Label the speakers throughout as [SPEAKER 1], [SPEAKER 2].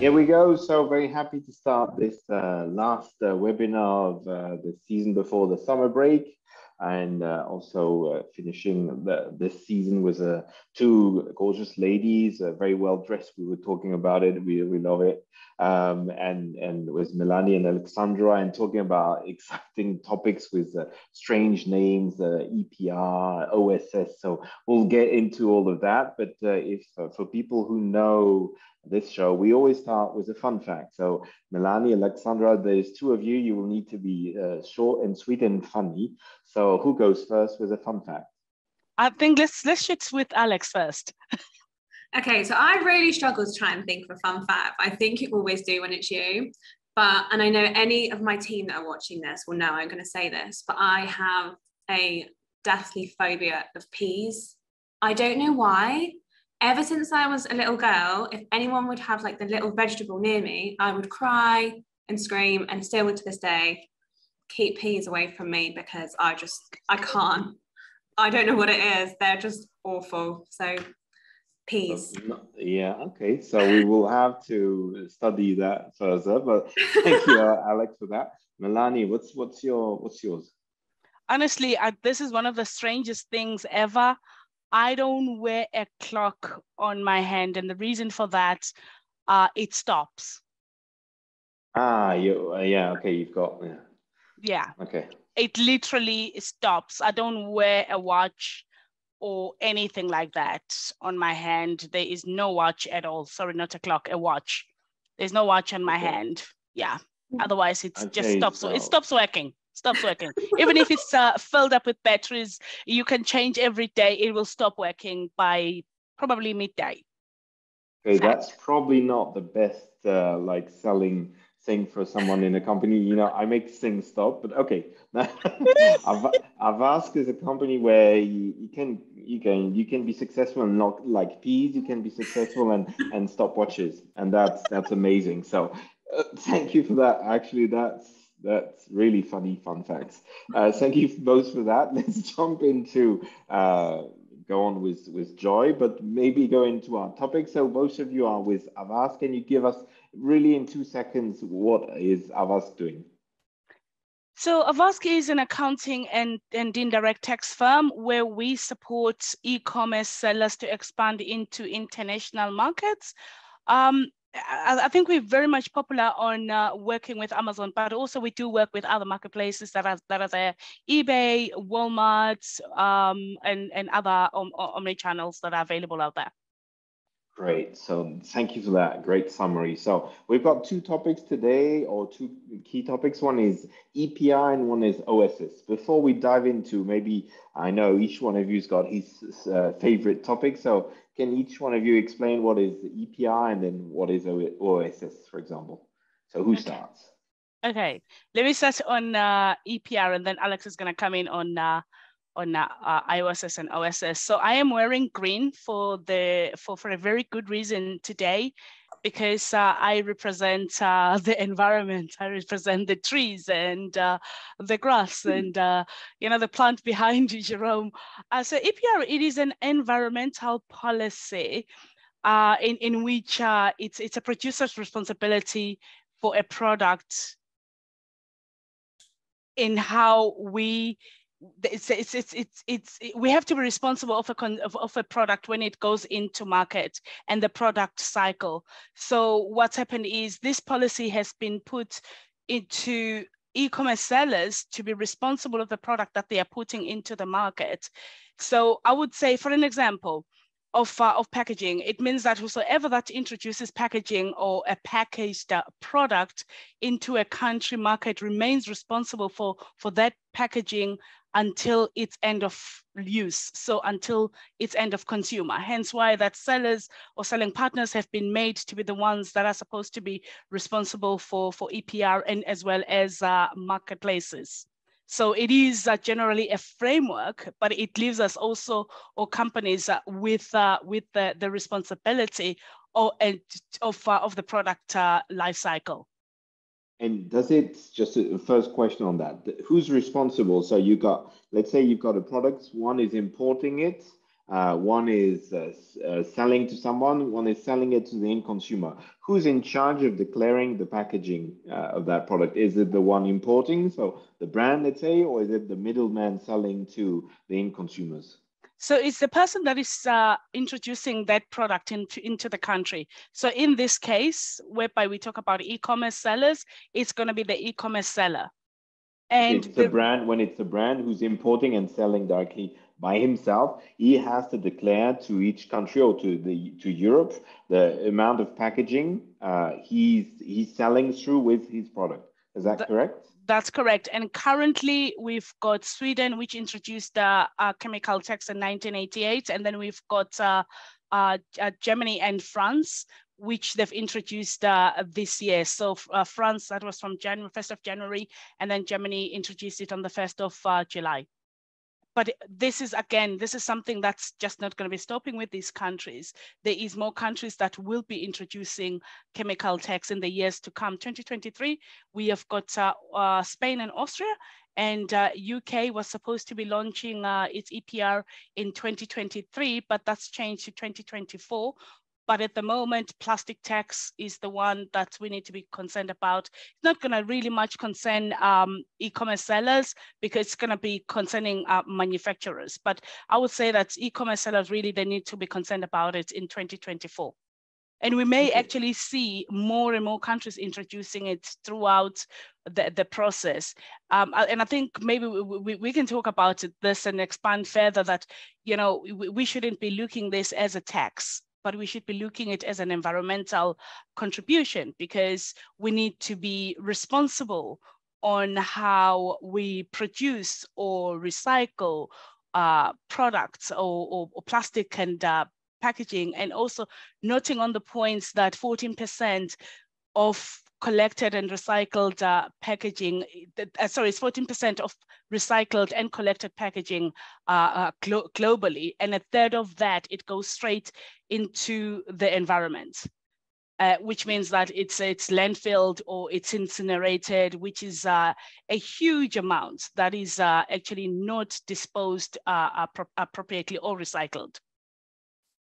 [SPEAKER 1] Here we go. So very happy to start this uh, last uh, webinar of uh, the season before the summer break and uh, also uh, finishing the, this season with uh, two gorgeous ladies, very well dressed. We were talking about it. We, we love it. Um, and, and with Melanie and Alexandra and talking about exciting topics with strange names, EPR, OSS. So we'll get into all of that. But if for people who know this show, we always start with a fun fact. So Melanie, Alexandra, there's two of you. You will need to be uh, short and sweet and funny. So who goes first with a fun fact?
[SPEAKER 2] I think let's let's shoot with Alex first.
[SPEAKER 3] okay, so I really struggle to try and think of a fun fact. I think you always do when it's you. But and I know any of my team that are watching this will know I'm going to say this, but I have a deathly phobia of peas. I don't know why ever since I was a little girl, if anyone would have like the little vegetable near me, I would cry and scream and still to this day keep peas away from me because I just I can't. I don't know what it is. They're just awful. So peas.
[SPEAKER 1] Yeah, okay. So we will have to study that further. But thank you, uh, Alex, for that. Melanie, what's what's your what's yours?
[SPEAKER 2] Honestly, I, this is one of the strangest things ever. I don't wear a clock on my hand. And the reason for that, uh, it stops.
[SPEAKER 1] Ah, you, uh, yeah, okay, you've got, yeah.
[SPEAKER 2] Yeah.
[SPEAKER 1] Okay.
[SPEAKER 2] It literally stops. I don't wear a watch or anything like that on my hand. There is no watch at all. Sorry, not a clock, a watch. There's no watch on my okay. hand. Yeah. Otherwise, it okay, just stops. So... It stops working stops working. Even if it's uh, filled up with batteries, you can change every day. It will stop working by probably midday.
[SPEAKER 1] Okay, that's probably not the best uh, like selling thing for someone in a company. You know, I make things stop, but okay. Avask is a company where you, you can you can you can be successful and not like peas. You can be successful and and stop watches, and that's that's amazing. So uh, thank you for that. Actually, that's that's really funny fun facts. Uh, thank you both for that. Let's jump into uh, go on with with joy, but maybe go into our topic. So both of you are with Avask. Can you give us really in two seconds what is Avask doing?
[SPEAKER 2] So Avask is an accounting and, and indirect tax firm where we support e-commerce sellers to expand into international markets. Um, I, think we're very much popular on uh, working with Amazon, but also we do work with other marketplaces that are that are there, eBay, Walmart, um, and and other om- omni channels that are available out there.
[SPEAKER 1] Great. So thank you for that great summary. So we've got two topics today, or two key topics. One is EPR and one is OSS. Before we dive into, maybe I know each one of you's got his uh, favorite topic. So can each one of you explain what is the EPR and then what is OSS, for example? So who okay. starts?
[SPEAKER 2] Okay, let me start on uh, EPR and then Alex is going to come in on uh, on uh, uh, IOSS and OSS. So I am wearing green for the for, for a very good reason today because uh, I represent uh, the environment. I represent the trees and uh, the grass hmm. and uh, you know the plant behind you, Jerome. Uh, so EPR it is an environmental policy uh, in in which it's it's a producer's responsibility for a product in how we it's, it's, it's, it's, it's, we have to be responsible of a, of, of a product when it goes into market and the product cycle. So what's happened is this policy has been put into e-commerce sellers to be responsible of the product that they are putting into the market. So I would say, for an example, of, uh, of packaging. It means that whosoever that introduces packaging or a packaged uh, product into a country market remains responsible for, for that packaging until its end of use. So until its end of consumer. Hence why that sellers or selling partners have been made to be the ones that are supposed to be responsible for, for EPR and as well as uh, marketplaces. So it is uh, generally a framework, but it leaves us also or companies uh, with uh, with the, the responsibility or, of, uh, of the product uh, life cycle.
[SPEAKER 1] And does it just a first question on that? Who's responsible? So you got, let's say you've got a product. One is importing it, Uh, one is uh, uh, selling to someone, one is selling it to the end consumer. Who's in charge of declaring the packaging uh, of that product? Is it the one importing, so the brand, let's say, or is it the middleman selling to the end consumers?
[SPEAKER 2] So it's the person that is uh, introducing that product into, into the country. So in this case, whereby we talk about e-commerce sellers, it's going to be the e-commerce seller.
[SPEAKER 1] And it's the, the brand when it's the brand who's importing and selling directly by himself, he has to declare to each country or to the to Europe the amount of packaging uh, he's he's selling through with his product. Is that the, correct?
[SPEAKER 2] That's correct. And currently, we've got Sweden, which introduced uh, a chemical tax in 1988, and then we've got uh, uh, uh, Germany and France, which they've introduced uh, this year. So uh, France, that was from January, 1st of January, and then Germany introduced it on the 1st of uh, July but this is again this is something that's just not going to be stopping with these countries. There is more countries that will be introducing chemical tax in the years to come. 2023 we have got uh, uh, spain and austria and uh, UK was supposed to be launching uh, its EPR in 2023, but that's changed to 2024 but at the moment, plastic tax is the one that we need to be concerned about. It's not going to really much concern um, e-commerce sellers because it's going to be concerning uh, manufacturers. But I would say that e-commerce sellers really, they need to be concerned about it in 2024. And we may actually see more and more countries introducing it throughout the, the process. Um, and I think maybe we, we, we, can talk about this and expand further that, you know, we, we shouldn't be looking this as a tax but we should be looking at it as an environmental contribution because we need to be responsible on how we produce or recycle uh, products or, or, or, plastic and uh, packaging, and also noting on the points that 14% of collected and recycled uh, packaging, uh, sorry, it's 14% of recycled and collected packaging uh, uh, glo globally. And a third of that, it goes straight into the environment. Uh, which means that it's it's landfilled or it's incinerated, which is uh, a huge amount that is actually not disposed appropriately or recycled.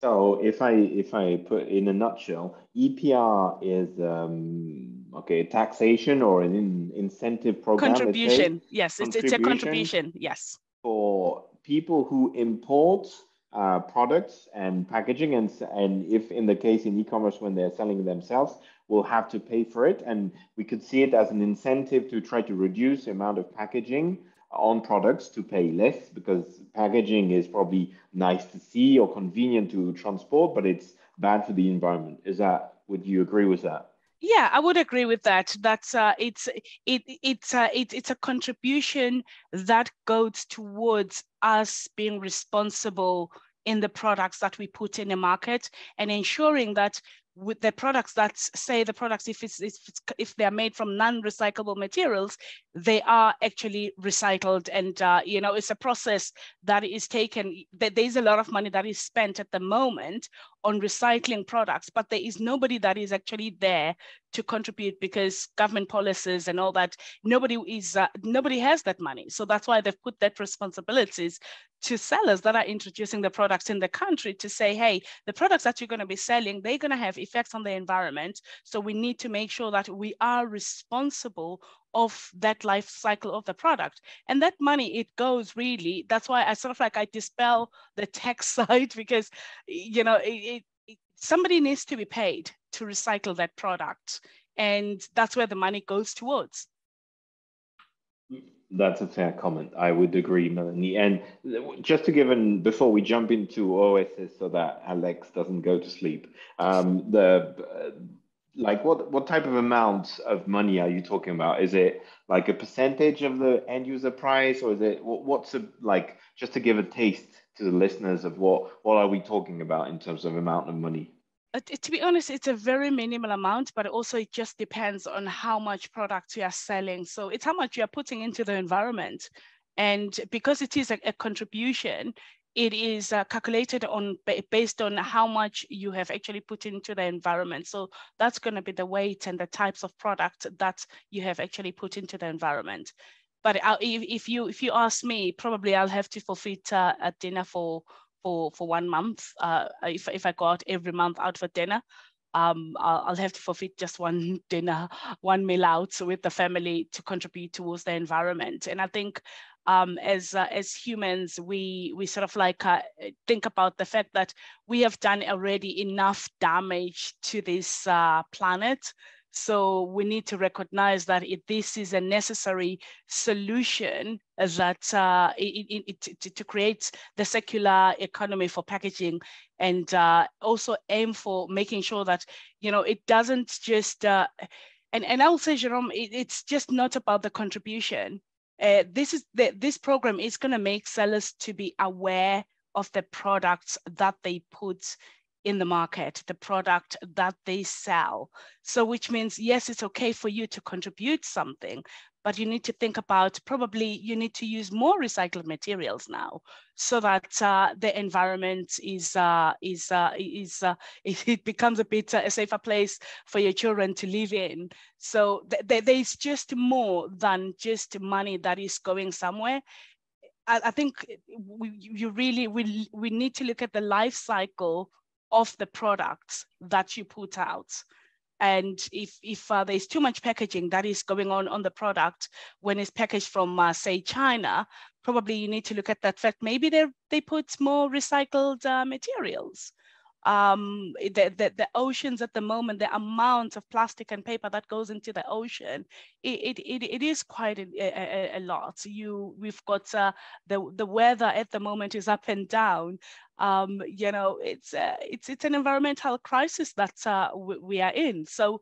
[SPEAKER 1] So if I if I put in a nutshell, EPR is um, okay taxation or an in, incentive program.
[SPEAKER 2] Contribution, yes, it's, it's a contribution, yes.
[SPEAKER 1] For people who import uh, products and packaging, and and if in the case in e-commerce when they're selling themselves, will have to pay for it, and we could see it as an incentive to try to reduce the amount of packaging on products to pay less because packaging is probably nice to see or convenient to transport, but it's bad for the environment. Is that, would you agree with that?
[SPEAKER 2] Yeah, I would agree with that. That's uh, it's it it's uh, it, it's a contribution that goes towards us being responsible in the products that we put in the market and ensuring that with the products that say the products if it's, if, it's, if they're made from non-recyclable materials they are actually recycled and uh, you know it's a process that is taken that there's a lot of money that is spent at the moment on recycling products but there is nobody that is actually there to contribute because government policies and all that. Nobody is uh, nobody has that money. So that's why they've put that responsibilities to sellers that are introducing the products in the country to say hey the products that you're going to be selling they're going to have effects on the environment. So we need to make sure that we are responsible of that life cycle of the product. And that money, it goes really, that's why I sort of like I dispel the tax side because, you know, it, it, somebody needs to be paid to recycle that product. And that's where the money goes towards.
[SPEAKER 1] That's a fair comment. I would agree, Melanie. And just to give an before we jump into OSS, so that Alex doesn't go to sleep, um, the like what what type of amount of money are you talking about? Is it like a percentage of the end user price or is it what, what's a, like just to give a taste to the listeners of what what are we talking about in terms of amount of money?
[SPEAKER 2] Uh, to be honest it's a very minimal amount but also it just depends on how much product you are selling. So it's how much you are putting into the environment. And because it is a, a contribution it is uh, calculated on based on how much you have actually put into the environment. So that's going to be the weight and the types of product that you have actually put into the environment. But if, if you if you ask me, probably I'll have to forfeit uh, a dinner for for for one month. Uh, if if I go out every month out for dinner, um, I'll, I'll, have to forfeit just one dinner, one meal out with the family to contribute towards the environment. And I think um, as uh, as humans, we we sort of like uh, think about the fact that we have done already enough damage to this uh, planet so we need to recognize that if this is a necessary solution that uh, it, it, it, to create the circular economy for packaging and uh, also aim for making sure that, you know, it doesn't just, uh, and, and I will say, Jerome, it, it's just not about the contribution. Uh, this is the, this program is going to make sellers to be aware of the products that they put in the market, the product that they sell. So which means, yes, it's okay for you to contribute something, but you need to think about probably you need to use more recycled materials now so that uh, the environment is uh, is uh, is uh, it becomes a bit uh, a safer place for your children to live in. So th th there's just more than just money that is going somewhere. I, I think we, you really we, we need to look at the life cycle of the products that you put out. And if, if uh, there's too much packaging that is going on on the product when it's packaged from, uh, say, China, probably you need to look at that fact. Maybe they they put more recycled uh, materials um, the, the, the, oceans at the moment, the amount of plastic and paper that goes into the ocean, it, it, it is quite a, a, a lot. You, we've got uh, the, the weather at the moment is up and down. Um, you know, it's, uh, it's, it's an environmental crisis that uh, we, we are in. So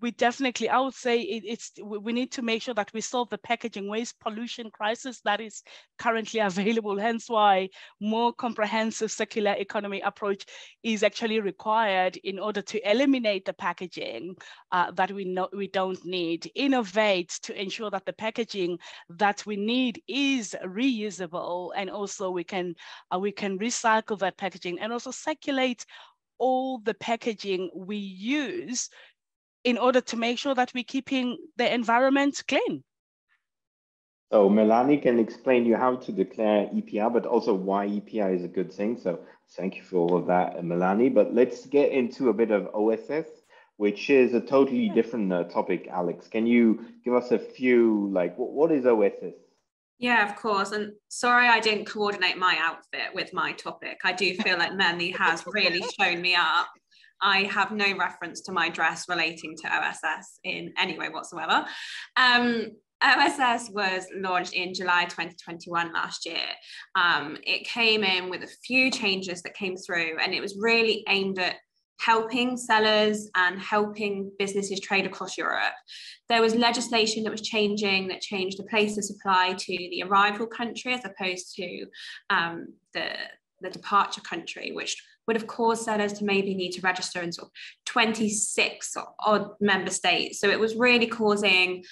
[SPEAKER 2] we definitely, I would say it, it's, we need to make sure that we solve the packaging waste pollution crisis that is currently available. Hence why more comprehensive circular economy approach is actually required in order to eliminate the packaging uh, that we know we don't need, innovate to ensure that the packaging that we need is reusable, and also we can uh, we can recycle that packaging and also circulate all the packaging we use in order to make sure that we're keeping the environment clean.
[SPEAKER 1] So Melanie can explain you how to declare EPR, but also why EPR is a good thing. So thank you for all of that, Melanie. But let's get into a bit of OSS, which is a totally different uh, topic. Alex, can you give us a few, like, what, what is OSS?
[SPEAKER 3] Yeah, of course. And sorry I didn't coordinate my outfit with my topic. I do feel like Melanie has really shown me up. I have no reference to my dress relating to OSS in any way whatsoever. Um, OSS was launched in July 2021 last year. Um, it came in with a few changes that came through, and it was really aimed at helping sellers and helping businesses trade across Europe. There was legislation that was changing that changed the place of supply to the arrival country as opposed to um, the, the departure country, which would have caused sellers to maybe need to register in sort of 26 odd member states. So it was really causing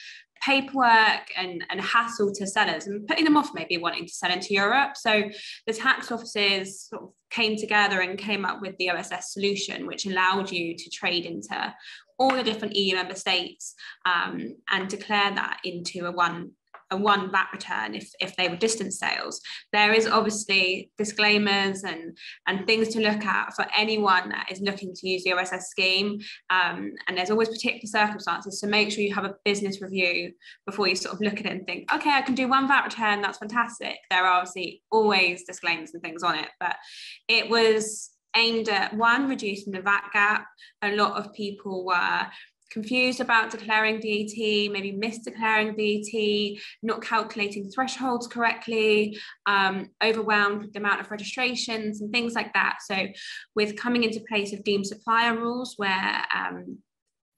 [SPEAKER 3] paperwork and, and hassle to sellers and putting them off maybe wanting to sell into Europe. So the tax offices sort of came together and came up with the OSS solution, which allowed you to trade into all the different EU member states um, and declare that into a one a one VAT return if, if they were distance sales. There is obviously disclaimers and, and things to look at for anyone that is looking to use the OSS scheme. Um, and there's always particular circumstances. So make sure you have a business review before you sort of look at it and think, okay, I can do one VAT return. That's fantastic. There are obviously always disclaimers and things on it, but it was aimed at one, reducing the VAT gap. A lot of people were confused about declaring VAT, maybe misdeclaring VAT, not calculating thresholds correctly, um, overwhelmed with the amount of registrations and things like that. So with coming into place of deemed supplier rules where um,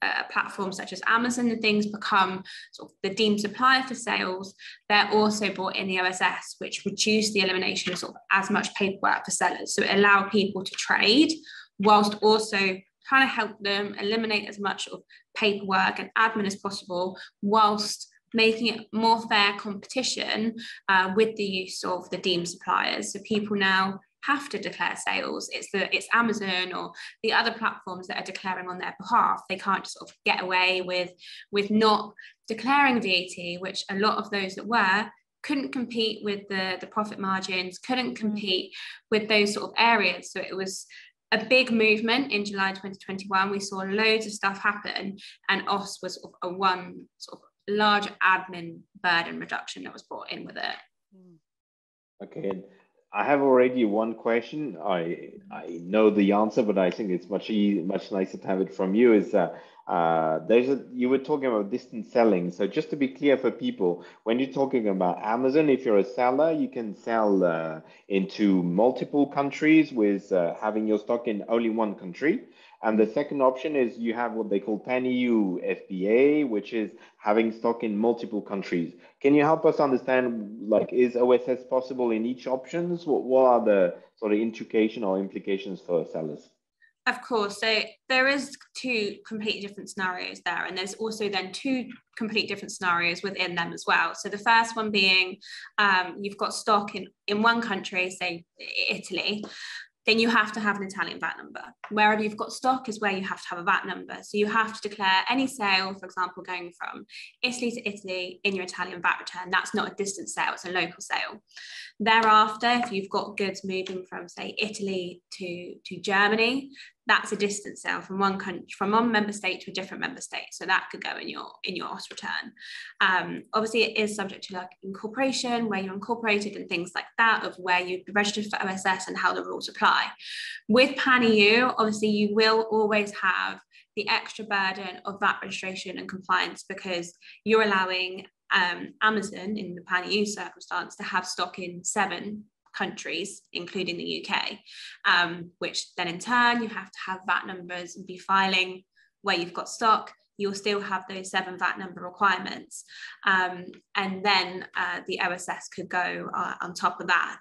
[SPEAKER 3] uh, platforms such as Amazon and things become sort of the deemed supplier for sales, they're also brought in the OSS, which reduce the elimination of, sort of as much paperwork for sellers. So it allow people to trade whilst also trying to help them eliminate as much of paperwork and admin as possible whilst making it more fair competition uh, with the use of the deemed suppliers. So people now have to declare sales. It's the it's Amazon or the other platforms that are declaring on their behalf. They can't just sort of get away with with not declaring VAT, which a lot of those that were couldn't compete with the, the profit margins, couldn't mm. compete with those sort of areas. So it was a big movement in July 2021. We saw loads of stuff happen, and OS was sort of a one sort of large admin burden reduction that was brought in with it.
[SPEAKER 1] Okay, I have already one question. I I know the answer, but I think it's much e much nicer to have it from you. Is uh, uh, there's a, you were talking about distance selling. So just to be clear for people, when you're talking about Amazon, if you're a seller, you can sell uh, into multiple countries with uh, having your stock in only one country. And the second option is you have what they call pan-EU FBA, which is having stock in multiple countries. Can you help us understand, like, is OSS possible in each options? What, what are the sort of implication or implications for sellers?
[SPEAKER 3] Of course. So there is two completely different scenarios there. And there's also then two complete different scenarios within them as well. So the first one being um, you've got stock in, in one country, say Italy, then you have to have an Italian VAT number. Wherever you've got stock is where you have to have a VAT number. So you have to declare any sale, for example, going from Italy to Italy in your Italian VAT return. That's not a distant sale, it's a local sale. Thereafter, if you've got goods moving from, say, Italy to, to Germany, that's a distance sale from one country from one member state to a different member state so that could go in your in your OS return. Um, obviously it is subject to like incorporation where you're incorporated and things like that of where you'd be registered for OSS and how the rules apply. With pan EU obviously you will always have the extra burden of that registration and compliance because you're allowing um, Amazon in the pan EU circumstance to have stock in seven countries, including the UK, um, which then in turn you have to have VAT numbers and be filing where you've got stock. You'll still have those seven VAT number requirements. Um, and then uh, the OSS could go uh, on top of that,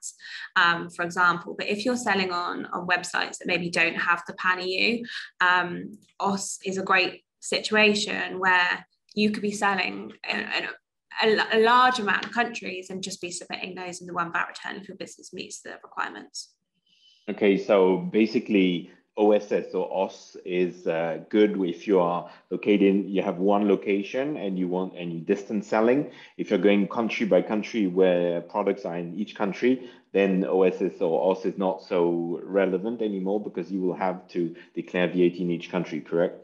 [SPEAKER 3] um, for example. But if you're selling on, on websites that maybe don't have the PAN EU, um, OS is a great situation where you could be selling a, a, large amount of countries and just be submitting those in the one VAT return if your business meets the requirements.
[SPEAKER 1] Okay, so basically OSS or OS is uh, good if you are located, you have one location and you want any distance selling. If you're going country by country where products are in each country, then OSS or OS is not so relevant anymore because you will have to declare VAT in each country, correct?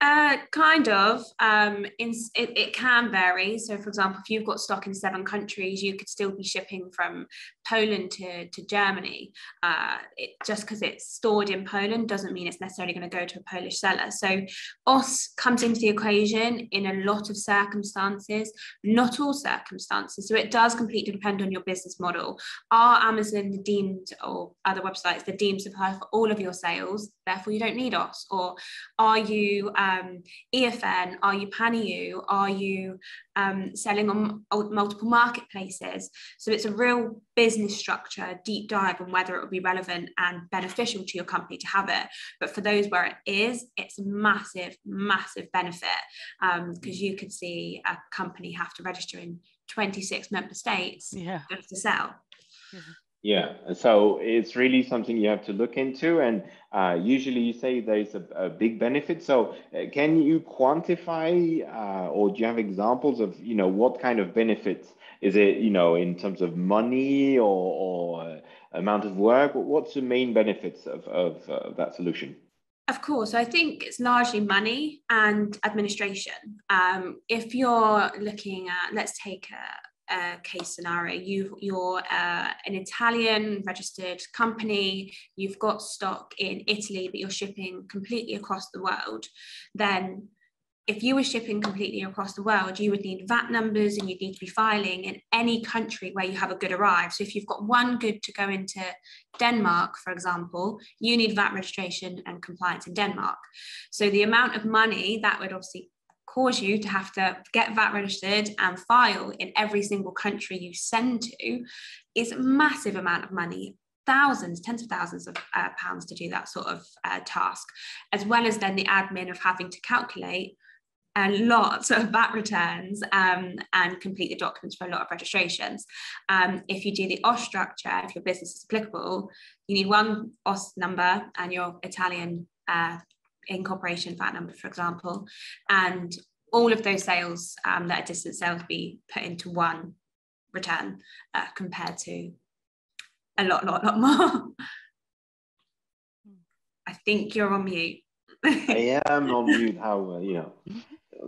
[SPEAKER 3] Uh, kind of. Um, in, it, it can vary. So, for example, if you've got stock in seven countries, you could still be shipping from Poland to, to Germany. Uh, it, just because it's stored in Poland doesn't mean it's necessarily going to go to a Polish seller. So, OS comes into the equation in a lot of circumstances, not all circumstances. So, it does completely depend on your business model. Are Amazon the deemed or other websites the deemed supplier for all of your sales? Therefore, you don't need OS. Or are you um, EFN? Are you PanEU? Are you um, selling on multiple marketplaces? So it's a real business structure, deep dive on whether it would be relevant and beneficial to your company to have it. But for those where it is, it's a massive, massive benefit because um, you could see a company have to register in 26 member states yeah. to sell.
[SPEAKER 1] Yeah. Yeah, so it's really something you have to look into, and uh, usually you say there's a, a big benefit. So, uh, can you quantify, uh, or do you have examples of, you know, what kind of benefits? Is it, you know, in terms of money or, or amount of work? What's the main benefits of, of uh, that solution?
[SPEAKER 3] Of course, I think it's largely money and administration. Um, if you're looking at, let's take a, uh, case scenario. You, you're uh, an Italian registered company, you've got stock in Italy, but you're shipping completely across the world, then if you were shipping completely across the world, you would need VAT numbers and you'd need to be filing in any country where you have a good arrive. So if you've got one good to go into Denmark, for example, you need VAT registration and compliance in Denmark. So the amount of money that would obviously cause you to have to get VAT registered and file in every single country you send to is a massive amount of money thousands, tens of thousands of uh, pounds to do that sort of uh, task, as well as then the admin of having to calculate a lot of VAT returns um, and complete the documents for a lot of registrations. Um, if you do the OS structure, if your business is applicable, you need one OS number and your Italian uh, incorporation VAT number, for example, and all of those sales um, that are distance sales be put into one return uh, compared to a lot, lot, lot more. I think you're on mute.
[SPEAKER 1] I am on mute. How uh, you know,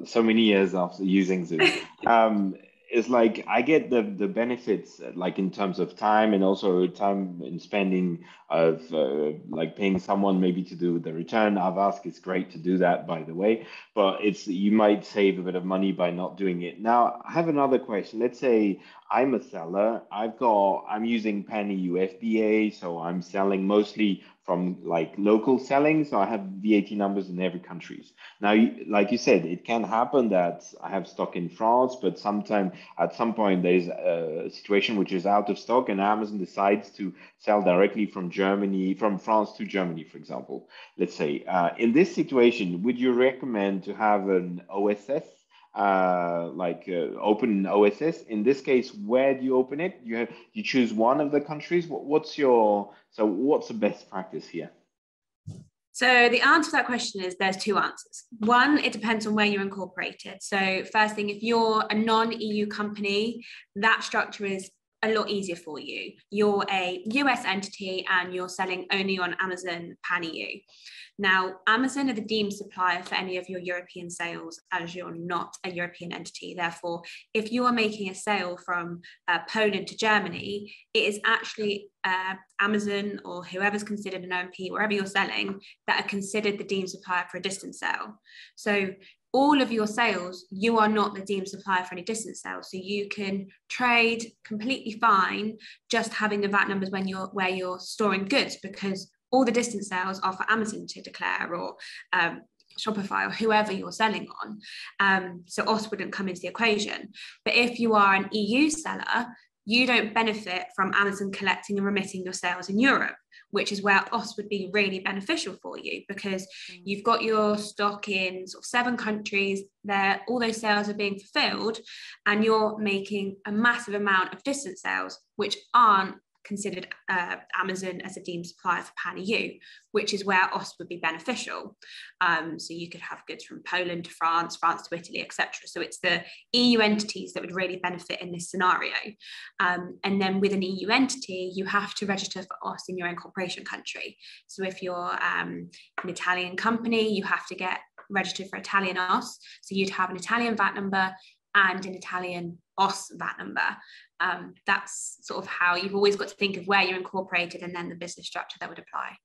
[SPEAKER 1] so many years after using Zoom. Um, it's like I get the the benefits like in terms of time and also time in spending of uh, like paying someone maybe to do the return. Avask it's great to do that by the way, but it's you might save a bit of money by not doing it. Now I have another question. Let's say I'm a seller. I've got I'm using pan-EU FBA, so I'm selling mostly from like local selling. So I have VAT numbers in every countries. Now, like you said, it can happen that I have stock in France, but sometime at some point there's a situation which is out of stock and Amazon decides to sell directly from Germany, from France to Germany, for example, let's say. Uh, in this situation, would you recommend to have an OSS uh, like uh, open OSS. In this case, where do you open it? You have you choose one of the countries. What, what's your so what's the best practice here?
[SPEAKER 3] So the answer to that question is there's two answers. One, it depends on where you're incorporated. So first thing, if you're a non-EU company, that structure is a lot easier for you. You're a US entity and you're selling only on Amazon Pan EU. Now, Amazon are the deemed supplier for any of your European sales as you're not a European entity. Therefore, if you are making a sale from uh, Poland to Germany, it is actually uh, Amazon or whoever's considered an OMP, wherever you're selling, that are considered the deemed supplier for a distance sale. So all of your sales, you are not the deemed supplier for any distance sales. So you can trade completely fine just having the VAT numbers when you're where you're storing goods because all the distance sales are for Amazon to declare or um, Shopify or whoever you're selling on. Um, so OS wouldn't come into the equation. But if you are an EU seller, you don't benefit from Amazon collecting and remitting your sales in Europe, which is where OS would be really beneficial for you because mm. you've got your stock in sort of seven countries there, all those sales are being fulfilled, and you're making a massive amount of distance sales, which aren't considered uh, Amazon as a deemed supplier for Pan EU, which is where OS would be beneficial. Um, so you could have goods from Poland to France, France to Italy, etc. So it's the EU entities that would really benefit in this scenario. Um, and then with an EU entity, you have to register for OS in your incorporation country. So if you're um, an Italian company, you have to get registered for Italian OS. So you'd have an Italian VAT number and an Italian OS VAT number um, that's sort of how you've always got to think of where you're incorporated and then the business structure that would apply.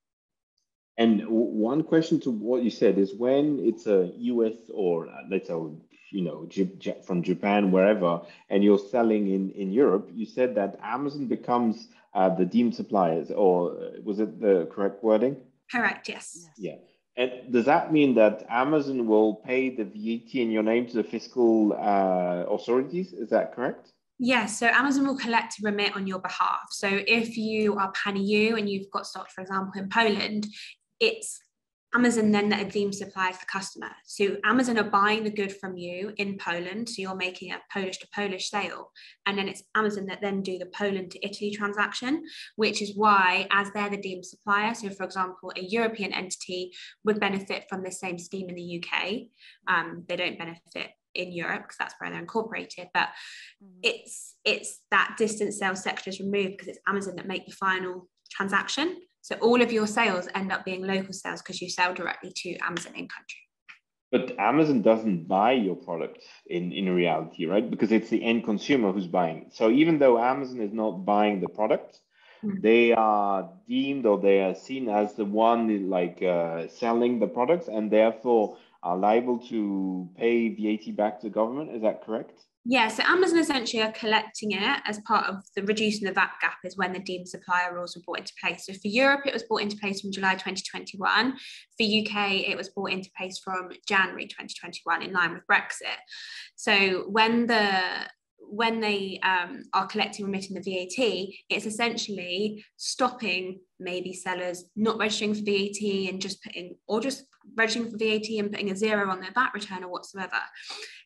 [SPEAKER 1] And one question to what you said is when it's a US or uh, let's say, you know, from Japan, wherever, and you're selling in, in Europe, you said that Amazon becomes uh, the deemed suppliers, or uh, was it the correct wording?
[SPEAKER 3] Correct, yes.
[SPEAKER 1] Yeah. And does that mean that Amazon will pay the VAT in your name to the fiscal uh, authorities? Is that correct?
[SPEAKER 3] Yes, so Amazon will collect and remit on your behalf. So if you are Pan EU and you've got stock, for example, in Poland, it's Amazon then that are deemed supplier for customer. So Amazon are buying the good from you in Poland. So you're making a Polish to Polish sale. And then it's Amazon that then do the Poland to Italy transaction, which is why, as they're the deemed supplier, so for example, a European entity would benefit from the same scheme in the UK. Um, they don't benefit in Europe because that's where they're incorporated. But mm. it's it's that distance sales sector is removed because it's Amazon that make the final transaction. So all of your sales end up being local sales because you sell directly to Amazon in country.
[SPEAKER 1] But Amazon doesn't buy your product in, in reality, right? Because it's the end consumer who's buying. So even though Amazon is not buying the product, mm. they are deemed or they are seen as the one like uh, selling the products, and therefore are liable to pay VAT back to the government. Is that correct?
[SPEAKER 3] Yeah, so Amazon essentially are collecting it as part of the reducing the VAT gap is when the deemed supplier rules were brought into place. So for Europe, it was brought into place from July 2021. For UK, it was brought into place from January 2021 in line with Brexit. So when the when they um, are collecting remitting the VAT, it's essentially stopping maybe sellers not registering for VAT and just putting, or just registering for VAT and putting a zero on their VAT return or whatsoever.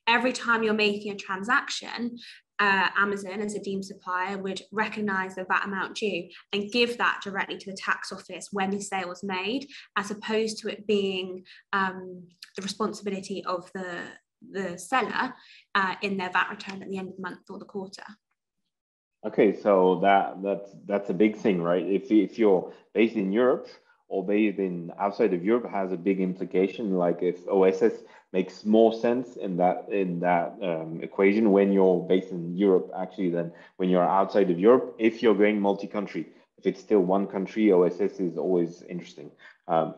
[SPEAKER 3] Every time you're making a transaction, uh, Amazon as a deemed supplier would recognize the VAT amount due and give that directly to the tax office when the sale was made, as opposed to it being um, the responsibility of the the seller uh, in their VAT return at the end of the month or the quarter.
[SPEAKER 1] Okay, so that that's that's a big thing, right? If if you're based in Europe or based in outside of Europe, has a big implication. Like if OSS makes more sense in that in that um, equation when you're based in Europe actually than when you're outside of Europe. If you're going multi-country, if it's still one country, OSS is always interesting. Um,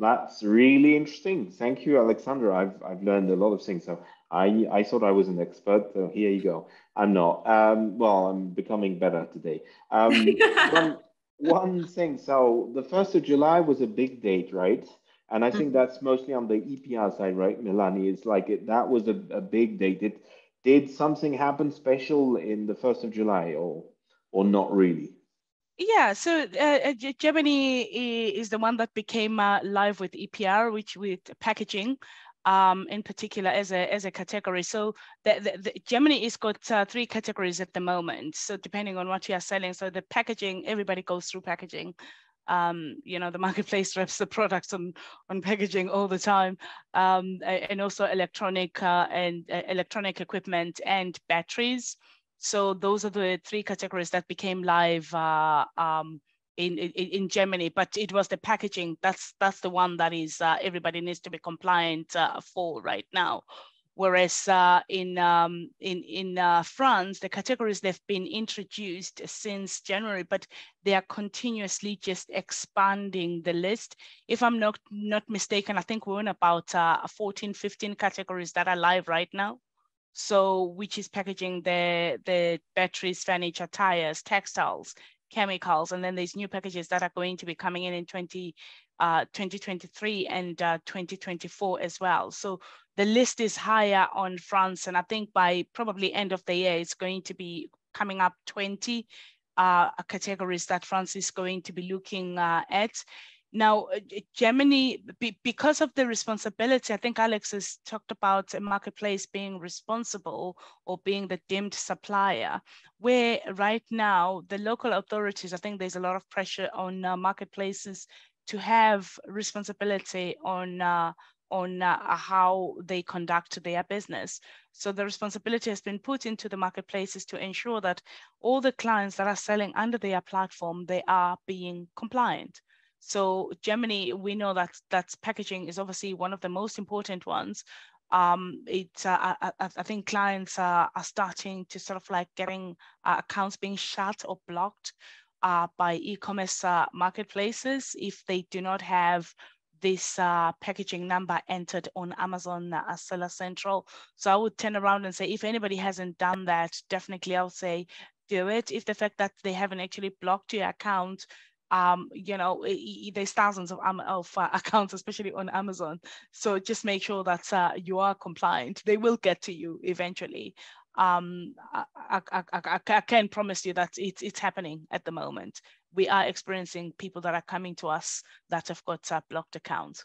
[SPEAKER 1] that's really interesting. Thank you, Alexandra. I've I've learned a lot of things. So I I thought I was an expert. So here you go. I'm not. Um, well, I'm becoming better today. Um, one, one thing. So the first of July was a big date, right? And I think mm-hmm. that's mostly on the EPR side, right, Melanie? It's like it, that was a, a big date. Did, did something happen special in the first of July, or or not really?
[SPEAKER 2] Yeah, so uh, uh Germany is the one that became uh, live with EPR, which with packaging um, in particular as a, as a category. So the, the, the Germany has got uh, three categories at the moment. So depending on what you are selling, so the packaging, everybody goes through packaging. Um, you know, the marketplace reps the products on, on packaging all the time, um, and also electronic uh, and uh, electronic equipment and batteries. So those are the three categories that became live uh, um, in, in, in Germany. But it was the packaging that's that's the one that is uh, everybody needs to be compliant uh, for right now. Whereas uh, in um, in in uh, France, the categories they've been introduced since January, but they are continuously just expanding the list. If I'm not not mistaken, I think we're in about uh, 14, 15 categories that are live right now. So which is packaging the, the batteries, furniture, tires, textiles, chemicals, and then there's new packages that are going to be coming in in 20, uh, 2023 and uh, 2024 as well. So the list is higher on France, and I think by probably end of the year, it's going to be coming up 20 uh, categories that France is going to be looking uh, at. Now, uh, Germany, because of the responsibility, I think Alex has talked about a marketplace being responsible or being the deemed supplier, where right now the local authorities, I think there's a lot of pressure on uh, marketplaces to have responsibility on uh, on uh, how they conduct their business. So the responsibility has been put into the marketplaces to ensure that all the clients that are selling under their platform, they are being compliant. So Germany, we know that that packaging is obviously one of the most important ones. Um, it's uh, I, I, think clients are, are starting to sort of like getting uh, accounts being shut or blocked uh, by e-commerce uh, marketplaces if they do not have this uh, packaging number entered on Amazon uh, Seller Central. So I would turn around and say, if anybody hasn't done that, definitely I'll say do it. If the fact that they haven't actually blocked your account um, you know, there's thousands of, of uh, accounts, especially on Amazon. So just make sure that uh, you are compliant. They will get to you eventually. Um, I, I, I, I, can promise you that it's, it's happening at the moment. We are experiencing people that are coming to us that have got uh, blocked accounts.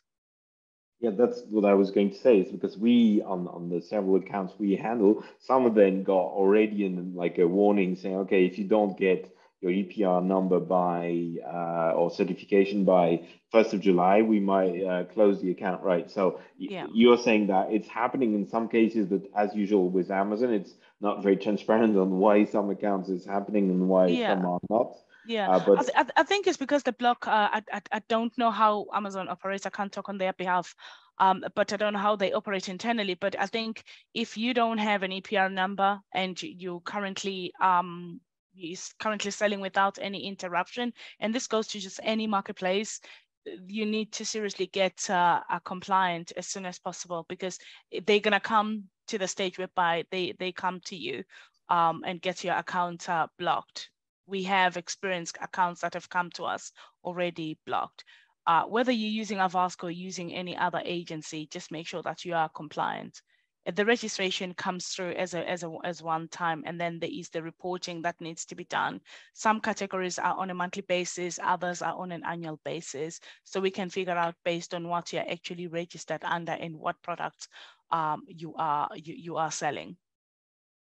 [SPEAKER 1] Yeah, that's what I was going to say. Is because we on on the several accounts we handle, some of them got already in like a warning saying, okay, if you don't get your EPR number by uh, or certification by 1st of July, we might uh, close the account, right? So yeah. you're saying that it's happening in some cases, but as usual with Amazon, it's not very transparent on why some accounts is happening and why yeah. some are not.
[SPEAKER 2] Yeah, uh, but I, th I, think it's because the block. Uh, I, I, I don't know how Amazon operates. I can't talk on their behalf, um, but I don't know how they operate internally. But I think if you don't have an EPR number and you currently um, is currently selling without any interruption. And this goes to just any marketplace. You need to seriously get uh, compliant as soon as possible because they're gonna come to the stage whereby they they come to you um, and get your account uh, blocked. We have experienced accounts that have come to us already blocked. Uh, whether you're using Avasco or using any other agency, just make sure that you are compliant the registration comes through as a, as a as one time and then there is the reporting that needs to be done. Some categories are on a monthly basis others are on an annual basis. So we can figure out based on what you're actually registered under and what products um, you are you, you are selling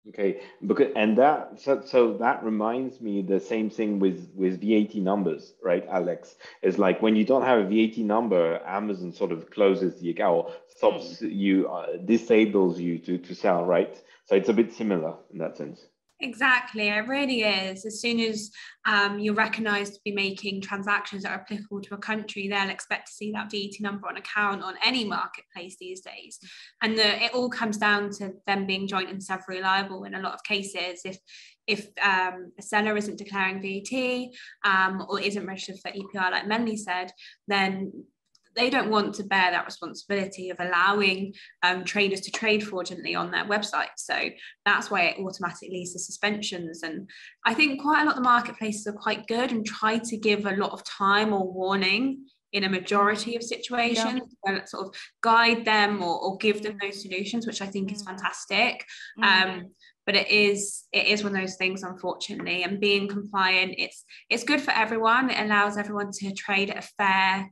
[SPEAKER 1] Okay, because and that so, so that reminds me the same thing with with VAT numbers, right, Alex? Is like when you don't have a VAT number, Amazon sort of closes the account, stops mm. you, uh, disables you to to sell, right? So it's a bit similar in that sense.
[SPEAKER 3] Exactly, it really is. As soon as um, you're recognised to be making transactions that are applicable to a country, they'll expect to see that VAT number on account on any marketplace these days. And the, it all comes down to them being joint and severally liable in a lot of cases. If if um, a seller isn't declaring VAT um, or isn't registered for EPR, like Melanie said, then they don't want to bear that responsibility of allowing um, traders to trade fraudulently on their website. So that's why it automatically leads to suspensions. And I think quite a lot of the marketplaces are quite good and try to give a lot of time or warning in a majority of situations yeah. sort of guide them or, or, give them those solutions which i think is mm. fantastic mm. um, but it is it is one of those things unfortunately and being compliant it's it's good for everyone it allows everyone to trade at a fair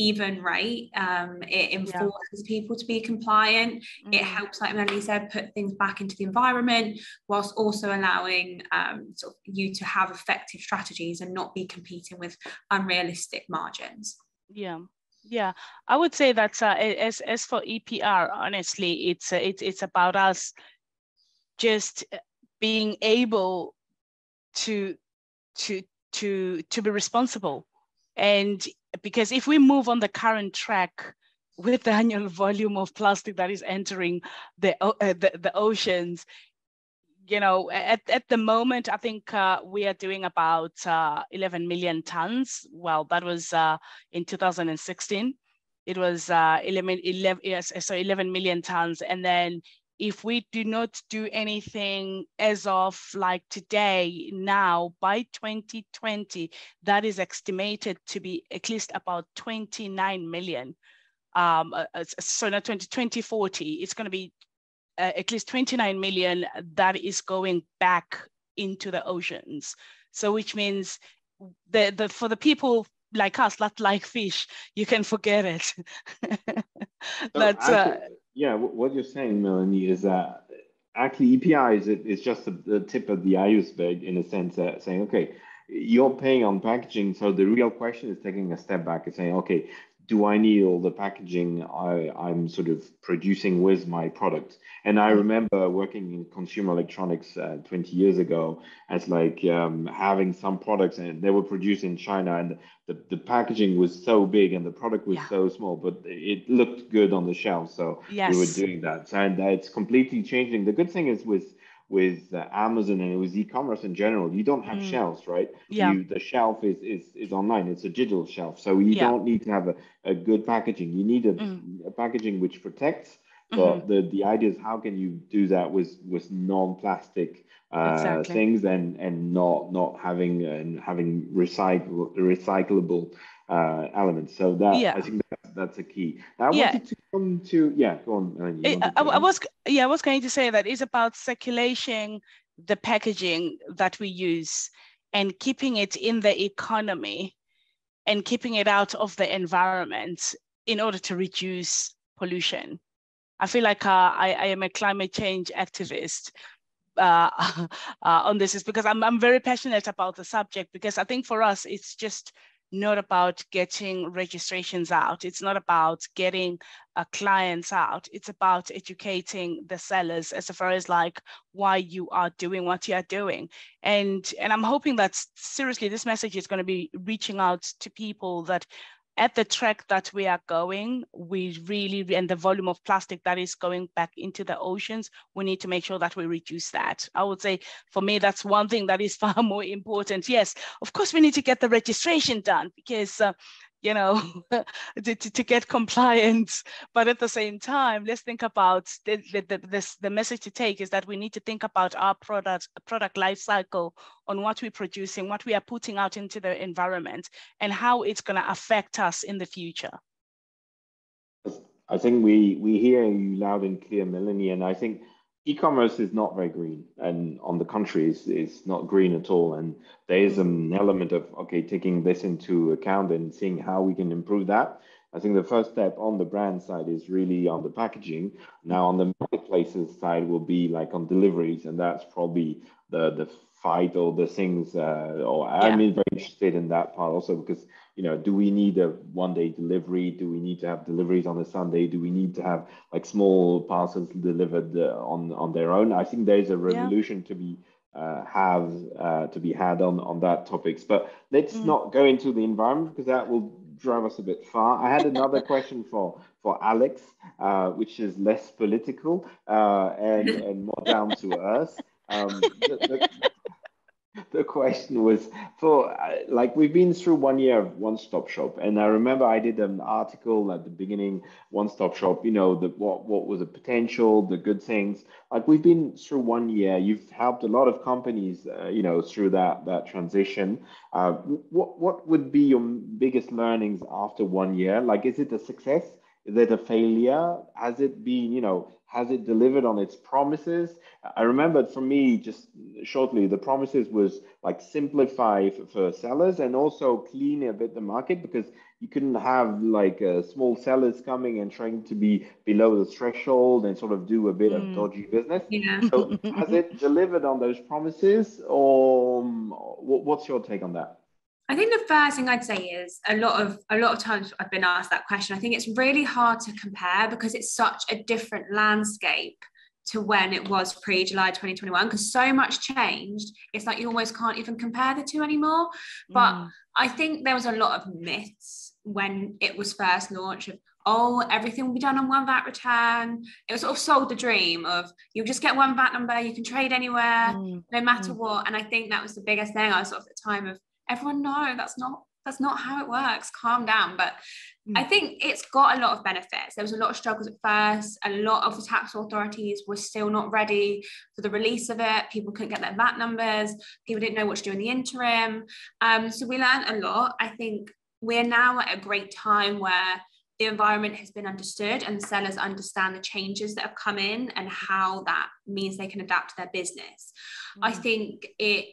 [SPEAKER 3] even rate. Um, it enforces yeah. people to be compliant. Mm-hmm. It helps, like Melanie said, put things back into the environment whilst also allowing um, sort of you to have effective strategies and not be competing with unrealistic margins.
[SPEAKER 2] Yeah. Yeah, I would say that uh, as as for EPR, honestly, it's uh, it's it's about us just being able to to to to be responsible and because if we move on the current track with the annual volume of plastic that is entering the, uh, the, the, oceans, you know, at, at the moment, I think uh, we are doing about uh, 11 million tons. Well, that was uh, in 2016. It was uh, 11, 11, yes, so 11 million tons. And then if we do not do anything as of like today, now by 2020, that is estimated to be at least about 29 million. Um, uh, uh so now 20, 2040, it's going to be uh, at least 29 million that is going back into the oceans. So which means the, the for the people like us that like fish, you can forget it.
[SPEAKER 1] That's uh, yeah, what you're saying, Melanie, is that actually EPR is is just the tip of the iceberg in a sense that saying, okay, you're paying on packaging, so the real question is taking a step back and saying, okay, do I need all the packaging I, I'm sort of producing with my product? And I remember working in consumer electronics uh, 20 years ago as like um, having some products and they were produced in China and the, the packaging was so big and the product was yeah. so small, but it looked good on the shelf. So yes. we were doing that. And it's completely changing. The good thing is with with uh, Amazon and with e-commerce in general, you don't have mm. shelves, right? Yeah. You, the shelf is, is is online. It's a digital shelf, so you yeah. don't need to have a, a good packaging. You need a, mm. a packaging which protects. But mm-hmm. the the idea is how can you do that with with non-plastic uh, exactly. things and and not not having and having recycle recyclable uh, elements. So that yeah. I think that, that's a key. I yeah. wanted to come to yeah, go on.
[SPEAKER 2] I, I, I, was yeah, I was going to say that it's about circulating the packaging that we use and keeping it in the economy and keeping it out of the environment in order to reduce pollution. I feel like uh, I, I am a climate change activist, uh, uh, on this is because I'm, I'm very passionate about the subject because I think for us, it's just not about getting registrations out. It's not about getting uh, clients out. It's about educating the sellers as far as like why you are doing what you are doing. And, and I'm hoping that seriously, this message is going to be reaching out to people that at the track that we are going, we really, and the volume of plastic that is going back into the oceans, we need to make sure that we reduce that. I would say for me, that's one thing that is far more important. Yes, of course, we need to get the registration done because uh, you know, to, to, get compliance. But at the same time, let's think about the, the, the, the message to take is that we need to think about our product, product life cycle on what we're producing, what we are putting out into the environment, and how it's going to affect us in the future.
[SPEAKER 1] I think we, we hear you loud and clear, Melanie, and I think e-commerce is not very green and on the contrary it's, it's not green at all. And there is an element of okay taking this into account and seeing how we can improve that. I think the first step on the brand side is really on the packaging. Now on the marketplaces side will be like on deliveries and that's probably the the fight or the things uh, or i'm very interested in that part also because you know, do we need a one day delivery? Do we need to have deliveries on a Sunday? Do we need to have like small parcels delivered uh, on on their own? I think there's a revolution yeah. to be uh, have uh, to be had on, on that topics. But let's mm. not go into the environment because that will drive us a bit far. I had another question for for Alex, uh, which is less political uh, and, and more down to earth. Um, the, the, the question was for uh, like we've been through one year of one stop shop and i remember i did an article at the beginning one stop shop you know the what what was the potential the good things. Like we've been through one year. You've helped a lot of companies uh, you know through that that transition. Uh, what what would be your biggest learnings after one year? Like is it a success? Is it a failure? Has it been you know has it delivered on its promises? I remember for me, just shortly, the promises was like simplify for, for sellers and also clean a bit the market because you couldn't have like uh, small sellers coming and trying to be below the threshold and sort of do a bit mm. of dodgy business. Yeah. So has it delivered on those promises or um, what's your take on that?
[SPEAKER 3] I think the first thing I'd say is a lot of a lot of times I've been asked that question. I think it's really hard to compare because it's such a different landscape to when it was pre July 2021 because so much changed. It's like you almost can't even compare the two anymore. But mm. I think there was a lot of myths when it was first launched of oh everything will be done on one VAT return. It was sort of sold the dream of you'll just get one VAT number, you can trade anywhere, mm. no matter mm. what. And I think that was the biggest thing. I was sort of at the time of everyone no that's not that's not how it works. Calm down. But mm. i think it's got a lot of benefits. There was a lot of struggles at first. A lot of the tax authorities were still not ready for the release of it. People couldn't get their vat numbers. People didn't know what to do in the interim. Um, so we learned a lot. I think we're now at a great time where the environment has been understood and sellers understand the changes that have come in and how that means they can adapt to their business. Mm. I think it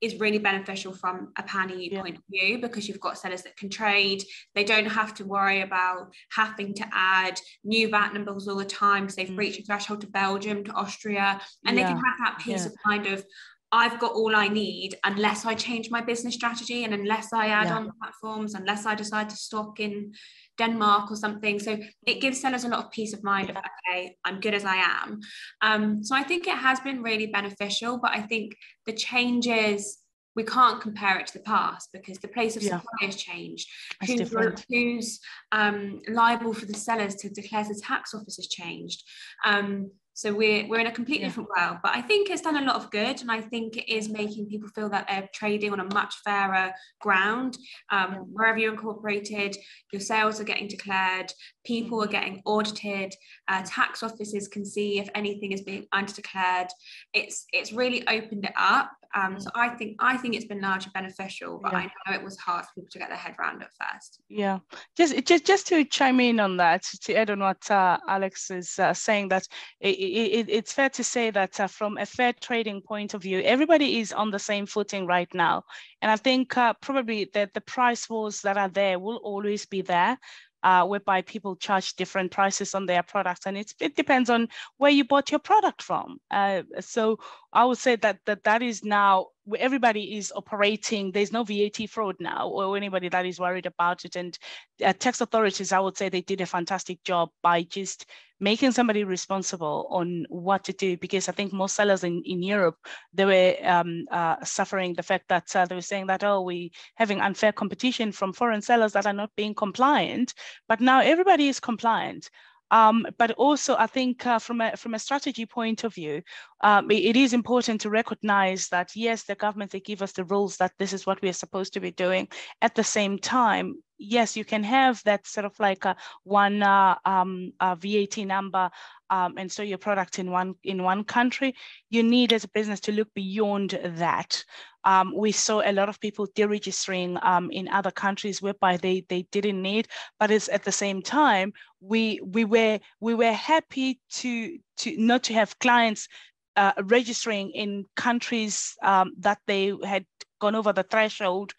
[SPEAKER 3] is really beneficial from a pan EU yeah. point of view because you've got sellers that can trade. They don't have to worry about having to add new VAT numbers all the time because they've mm. reached a threshold to Belgium, to Austria, and yeah. they can have that peace yeah. of mind of I've got all I need unless I change my business strategy and unless I add on platforms, unless I decide to stock in Denmark or something. So it gives sellers a lot of peace of mind of, okay, I'm good as I am. Um, so I think it has been really beneficial, but I think the changes, we can't compare it to the past because the place of yeah. supply has changed. who's, who's um, liable for the sellers to declare the tax office has changed. Um, so we're we're in a completely yeah. different world. But I think it's done a lot of good, and I think it is making people feel that they're trading on a much fairer ground. Um, wherever you're incorporated, your sales are getting declared, people are mm-hmm. getting audited, uh, tax offices can see if anything is being undeclared. It's it's really opened it up. Um, so I think I think it's been largely beneficial, but yeah. I know it was hard for people to get their head around at first.
[SPEAKER 2] Yeah, just just just to chime in on that, to add on what uh, Alex is uh, saying, that it, it, it's fair to say that uh, from a fair trading point of view, everybody is on the same footing right now, and I think uh, probably that the price wars that are there will always be there uh, whereby people charge different prices on their products. And it depends on where you bought your product from. Uh, so I would say that, that that is now everybody is operating. There's no VAT fraud now or anybody that is worried about it. And uh, tax authorities, I would say they did a fantastic job by just making somebody responsible on what to do because I think most sellers in, in Europe they were um, uh, suffering the fact that uh, they were saying that oh we having unfair competition from foreign sellers that are not being compliant but now everybody is compliant um, but also, I think uh, from a from a strategy point of view, um, it, it is important to recognize that yes, the government they give us the rules that this is what we are supposed to be doing. At the same time, yes, you can have that sort of like a one uh, um, VAT number um, and so your product in one in one country. You need as a business to look beyond that. Um, we saw a lot of people deregistering um, in other countries whereby they they didn't need, but it's at the same time we we were we were happy to to not to have clients uh, registering in countries um, that they had gone over the threshold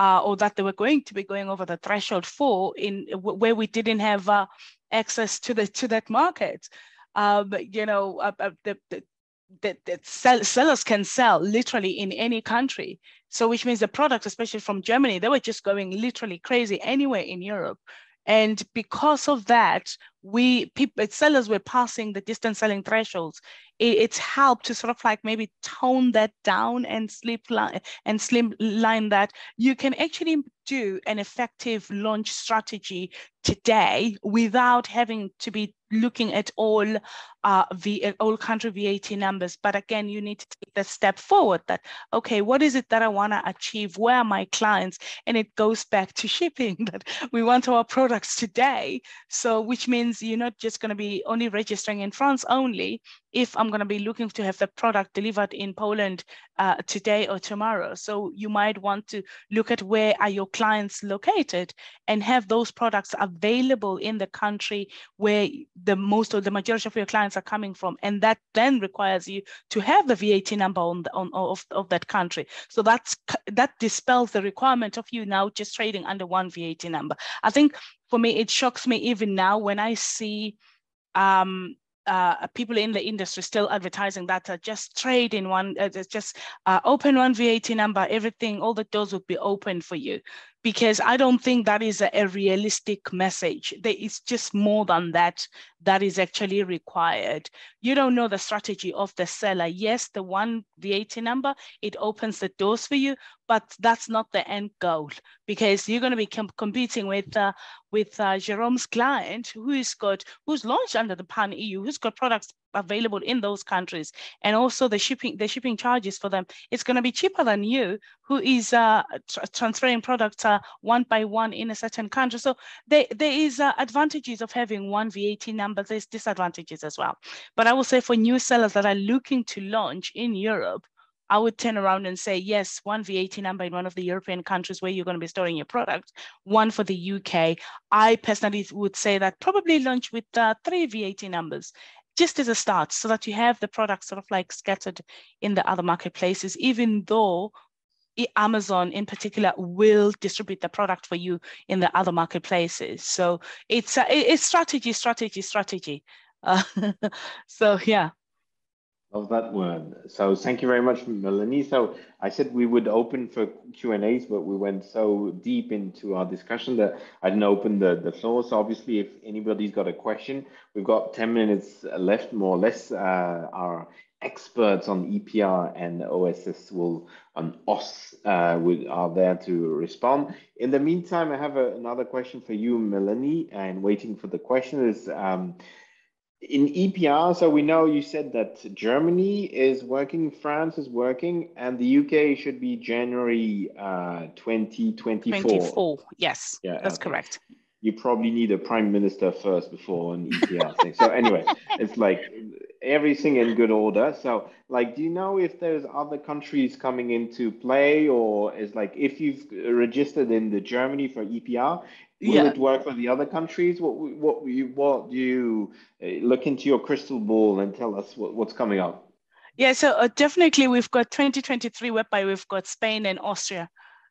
[SPEAKER 2] uh, or that they were going to be going over the threshold for in where we didn't have uh, access to the to that market. Um, you know, uh, uh the, the, that, that sell, sellers can sell literally in any country. So which means the product, especially from Germany, they were just going literally crazy anywhere in Europe. And because of that, we people sellers were passing the distance selling thresholds it, it's helped to sort of like maybe tone that down and sleep line and slim line that you can actually do an effective launch strategy today without having to be looking at all uh, v, all country VAT numbers. But again, you need to take that step forward that, okay, what is it that I want to achieve? Where are my clients? And it goes back to shipping that we want our products today. So which means you're not just going to be only registering in France only, if I'm going to be looking to have the product delivered in Poland uh, today or tomorrow. So you might want to look at where are your clients located and have those products available in the country where the most or the majority of your clients are coming from. And that then requires you to have the VAT number on, the, on of, of that country. So that's that dispels the requirement of you now just trading under one VAT number. I think for me, it shocks me even now when I see um, uh, people in the industry still advertising that just trade in one, uh, just uh, open one VAT number, everything, all the doors would be open for you because I don't think that is a, a, realistic message. There is just more than that that is actually required. You don't know the strategy of the seller. Yes, the one VAT number, it opens the doors for you, but that's not the end goal because you're going to be com competing with uh, with uh, Jerome's client who's got who's launched under the Pan EU, who's got products available in those countries and also the shipping the shipping charges for them. It's going to be cheaper than you who is uh, tra transferring products uh, one by one in a certain country. So there, there is uh, advantages of having one VAT number. There's disadvantages as well. But I will say for new sellers that are looking to launch in Europe I would turn around and say, yes, one VAT number in one of the European countries where you're going to be storing your product, one for the UK. I personally would say that probably launch with uh, three VAT numbers just as a start so that you have the product sort of like scattered in the other marketplaces, even though Amazon in particular will distribute the product for you in the other marketplaces. So it's uh, it's strategy, strategy, strategy. Uh, so yeah.
[SPEAKER 1] Love that word. So thank you very much, Melanie. So I said we would open for Q and A's, but we went so deep into our discussion that I didn't open the, the floor. So obviously, if anybody's got a question, we've got 10 minutes left, more or less. Uh, our experts on EPR and OSS will on OS uh, will, are there to respond. In the meantime, I have a, another question for you, Melanie, and waiting for the question is. Um, in EPR, so we know you said that Germany is working, France is working, and the UK should be January uh, 2024.
[SPEAKER 2] 24, yes, yeah, that's okay. correct.
[SPEAKER 1] You probably need a prime minister first before an EPR thing. So anyway, it's like everything in good order. So like, do you know if there's other countries coming into play or is like, if you've registered in the Germany for EPR, Will yeah. it work for the other countries? What what you what do you uh, look into your crystal ball and tell us what, what's coming up?
[SPEAKER 2] Yeah, so uh, definitely we've got 2023 whereby we've got Spain and Austria.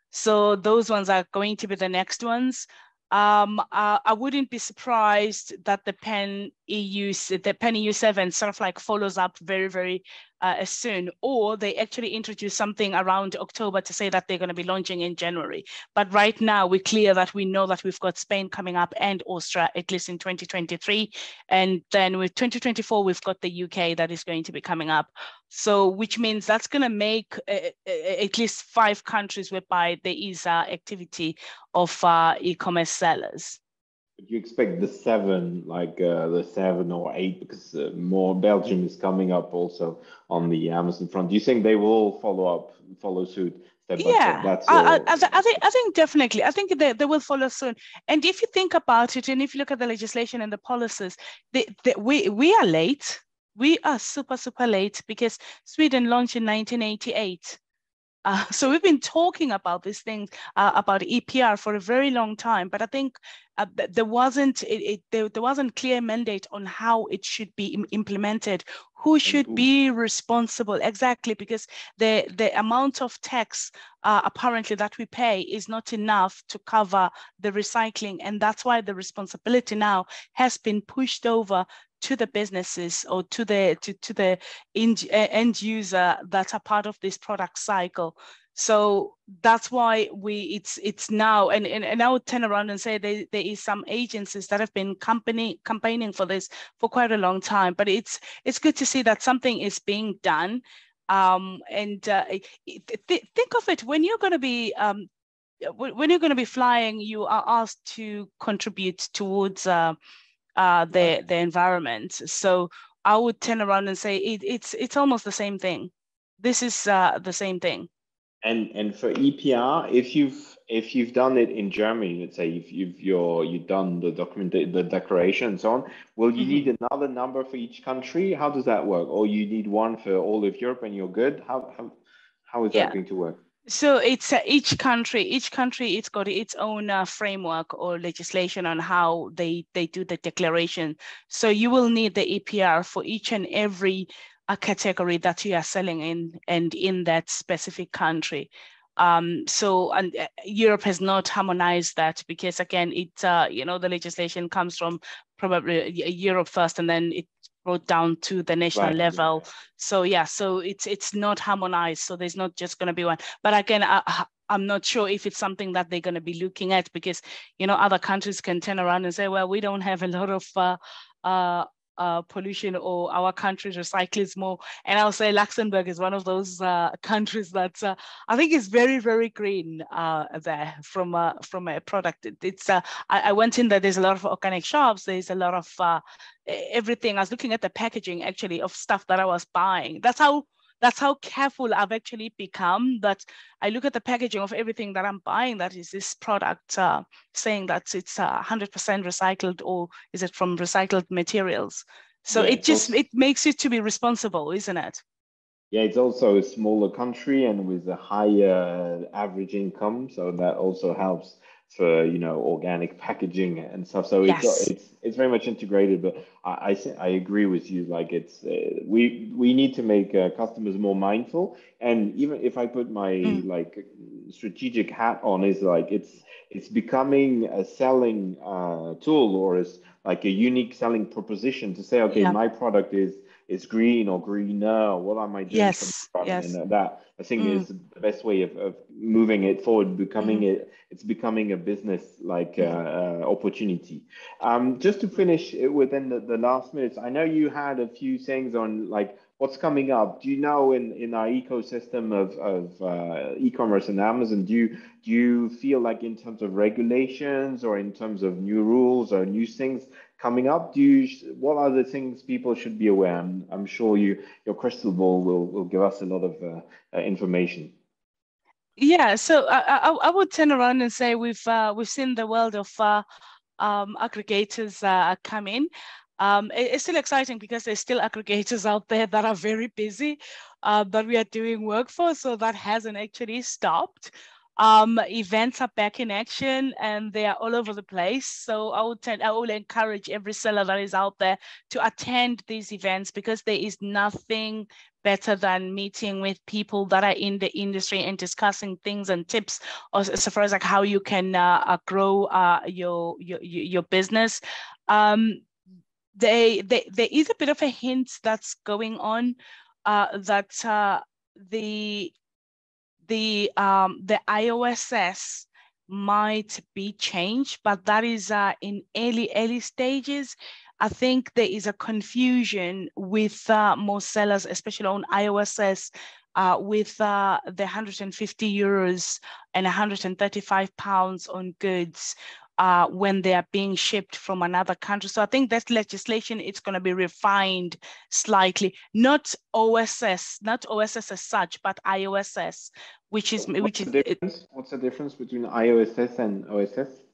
[SPEAKER 2] So those ones are going to be the next ones. Um, uh, I wouldn't be surprised that the Pan EU, the Pan EU 7 sort of like follows up very, very uh, soon, or they actually introduce something around October to say that they're going to be launching in January. But right now, we're clear that we know that we've got Spain coming up and Austria, at least in 2023. And then with 2024, we've got the UK that is going to be coming up. So, which means that's going to make uh, uh, at least five countries whereby there is uh, activity of uh, e-commerce sellers
[SPEAKER 1] you expect the seven, like uh, the seven or eight, because uh, more Belgium is coming up also on the Amazon front. Do you think they will follow up, follow suit?
[SPEAKER 2] yeah, That's I, I, I, think I think definitely. I think they, they will follow soon. And if you think about it, and if you look at the legislation and the policies, they, they, we we are late. We are super super late because Sweden launched in 1988. Uh, so we've been talking about these things uh, about EPR for a very long time, but I think uh, there wasn't it, it, there, there wasn't clear mandate on how it should be Im implemented. Who should be responsible exactly? Because the the amount of tax uh, apparently that we pay is not enough to cover the recycling, and that's why the responsibility now has been pushed over to the businesses or to the to, to the end, end user that are part of this product cycle So that's why we it's it's now and, and, and I would turn around and say there, there is some agencies that have been company campaigning for this for quite a long time. But it's it's good to see that something is being done. Um, and uh, th- think of it when you're going to be um, when you're going to be flying, you are asked to contribute towards uh, uh, the the environment. So I would turn around and say it, it's it's almost the same thing. This is uh, the same thing.
[SPEAKER 1] And and for EPR, if you've if you've done it in Germany, let's say if you've you're you've done the document the declaration and so on, will you mm-hmm. need another number for each country? How does that work? Or you need one for all of Europe and you're good? How how, how is yeah. that going to work?
[SPEAKER 2] So it's uh, each country, each country, it's got its own uh, framework or legislation on how they they do the declaration. So you will need the EPR for each and every a category that you are selling in and in that specific country. Um, so and uh, Europe has not harmonized that because again, it uh, you know the legislation comes from probably uh, Europe first, and then it brought down to the national right. level. So yeah, so it's it's not harmonized. So there's not just going to be one. But again, I, I'm not sure if it's something that they're going to be looking at because you know other countries can turn around and say, well, we don't have a lot of uh, uh, uh, pollution or our country recycles more. And I'll say Luxembourg is one of those uh, countries that uh, I think is very, very green uh, there from a, from a product. It, it's uh, I, I, went in there, there's a lot of organic shops, there's a lot of uh, everything. I was looking at the packaging actually of stuff that I was buying. That's how that's how careful I've actually become that I look at the packaging of everything that I'm buying that is this product uh, saying that it's uh, 100% recycled or is it from recycled materials. So yeah, it just, it makes you to be responsible, isn't it?
[SPEAKER 1] Yeah, it's also a smaller country and with a higher average income. So that also helps for you know organic packaging and stuff. So yes. it's it's it's very much integrated. But I I, I agree with you. Like it's uh, we we need to make uh, customers more mindful. And even if I put my mm. like strategic hat on, is like it's it's becoming a selling uh, tool or is like a unique selling proposition to say, okay, yeah. my product is is green or greener. What am I doing?
[SPEAKER 2] Yes, yes.
[SPEAKER 1] And that I think mm. is the best way of, of moving it forward, becoming mm. it. It's becoming a business like uh, uh, opportunity. Um, just to finish within the, the last minutes, I know you had a few things on like what's coming up. Do you know in, in our ecosystem of, of uh, e-commerce and Amazon, do you do you feel like in terms of regulations or in terms of new rules or new things coming up? Do you what are the things people should be aware? I'm, I'm sure you your crystal ball will, will give us a lot of uh, uh, information.
[SPEAKER 2] Yeah, so I, I, I, would turn around and say we've uh, we've seen the world of uh, um, aggregators uh, come in. Um, it, it's still exciting because there's still aggregators out there that are very busy uh, that we are doing work for. So that hasn't actually stopped. Um, events are back in action and they are all over the place. So I would tend, I will encourage every seller that is out there to attend these events because there is nothing better than meeting with people that are in the industry and discussing things and tips as far as like how you can uh, uh, grow uh, your, your your business. Um, they, they, there is a bit of a hint that's going on uh, that uh, the the um, the IOSS might be changed, but that is uh, in early early stages. I think there is a confusion with uh, most sellers, especially on IOSS, uh, with uh, the 150 euros and 135 pounds on goods uh, when they are being shipped from another country. So I think that legislation is going to be refined slightly, not OSS, not OSS as such, but IOSS, which is
[SPEAKER 1] What's
[SPEAKER 2] which
[SPEAKER 1] is. Difference? What's the difference between IOSS and OSS?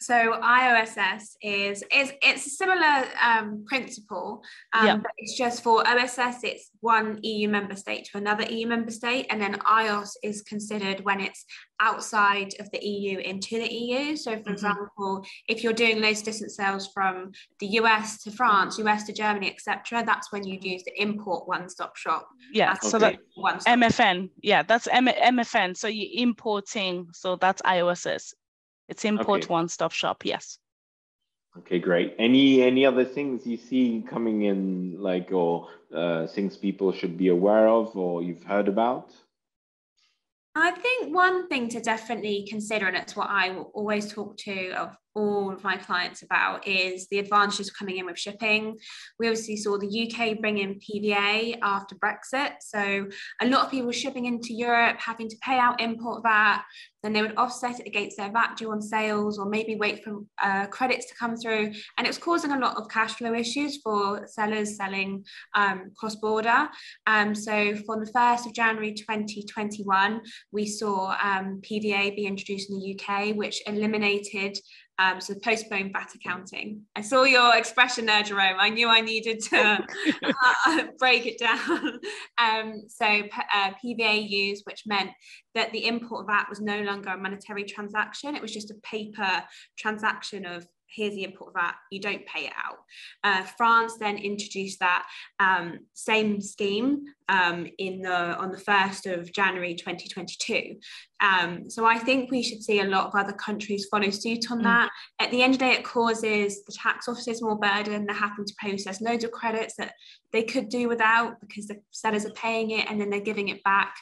[SPEAKER 3] So IOSS is is it's a similar um, principle, um, yeah. but it's just for OSS. It's one EU member state to another EU member state, and then IOS is considered when it's outside of the EU into the EU. So, for mm-hmm. example, if you're doing those distance sales from the US to France, US to Germany, etc., that's when you'd use the import one-stop shop.
[SPEAKER 2] Yeah, so that MFN. Yeah, that's M- MFN. So you're importing. So that's IOSS. It's import okay. one-stop shop. Yes.
[SPEAKER 1] Okay, great. Any any other things you see coming in, like or uh, things people should be aware of, or you've heard about?
[SPEAKER 3] I think one thing to definitely consider, and it's what I always talk to of all of my clients about is the advantages of coming in with shipping. We obviously saw the UK bring in PVA after Brexit. So a lot of people shipping into Europe, having to pay out import VAT, then they would offset it against their VAT due on sales or maybe wait for uh, credits to come through. And it was causing a lot of cash flow issues for sellers selling um, cross border. Um, so from the 1st of January 2021, we saw um, PVA be introduced in the UK, which eliminated um, so postpone VAT accounting. I saw your expression there, Jerome. I knew I needed to uh, break it down. Um, so uh, PVA use, which meant that the import VAT was no longer a monetary transaction. It was just a paper transaction of here's the import VAT, you don't pay it out. Uh, France then introduced that um, same scheme um, in the on the 1st of January 2022. Um, so I think we should see a lot of other countries follow suit on mm. that. At the end of the day, it causes the tax offices more burden. They're having to process loads of credits that they could do without because the sellers are paying it and then they're giving it back.